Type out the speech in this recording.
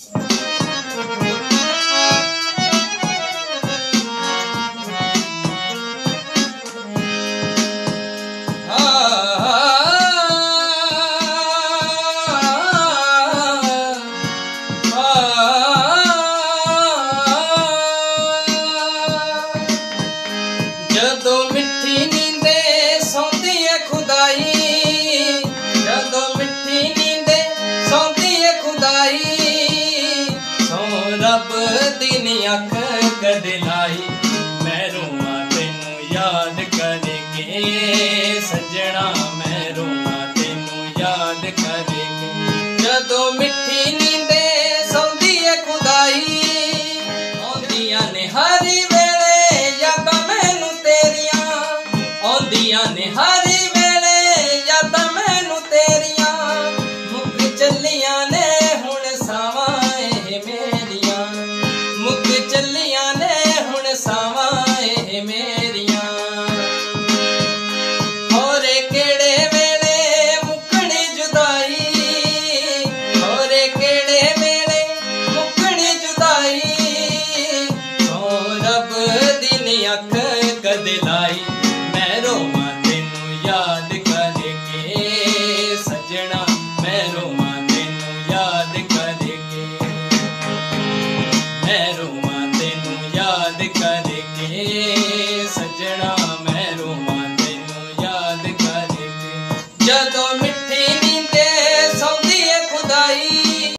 you ਅੱਖ ਕਦ ਲਾਈ ਮੈਨੂੰ ਆ ਤੈਨੂੰ ਯਾਦ ਕਰਕੇ ਸੱਜਣਾ ਮੈਨੂੰ ਆ ਤੈਨੂੰ ਯਾਦ ਕਰਕੇ ਜਦੋਂ ਮਿੱਠੀ ਨੀਂਦੇ ਸੌਂਦੀ ਏ ਖੁਦਾਈ ਆਉਂਦੀਆਂ ਨੇ ਹਰ ਵੇਲੇ ਯਾਦਾਂ ਮੈਨੂੰ ਤੇਰੀਆਂ ਆਉਂਦੀਆਂ ਨੇ करके